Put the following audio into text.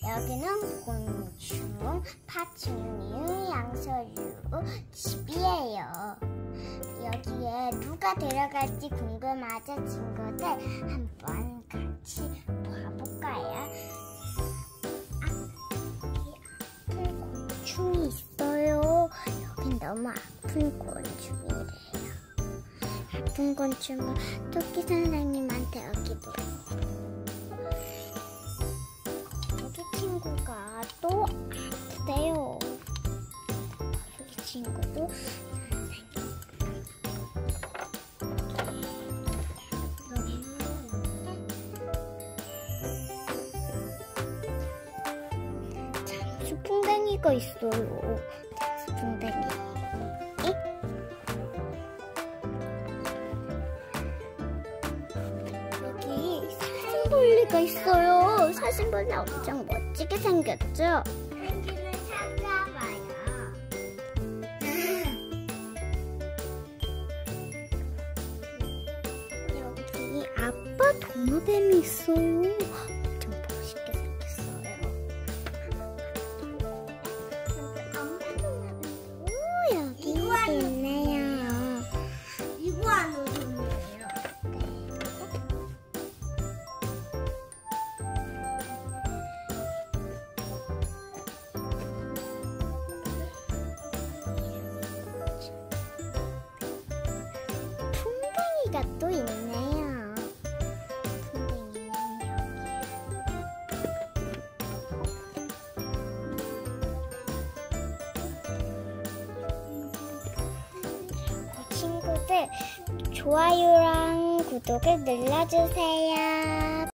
여기는 곤충, 파충류, 양서류 집이에요. 여기에 누가 들어갈지 궁금하죠, 친구들? 한번 같이 봐볼까요? 아, 여기 아픈 곤충이 있어요. 여긴 너무 아픈 곤충이래요. 아픈 곤충은 토끼 선생님한테 여기 물 수풍뎅이가 있어요. 장수풍뎅이. 여기 사슴벌레가 있어요. 사슴벌레 엄청 멋지게 생겼죠? 도마뱀이 있어요. 엄청 멋있게 생겼어요. 오, 여기 이거는- 있네요. 이구아노돔이에요. 풍뎅이가 또 있네요. 좋아요랑 구독을 눌러주세요.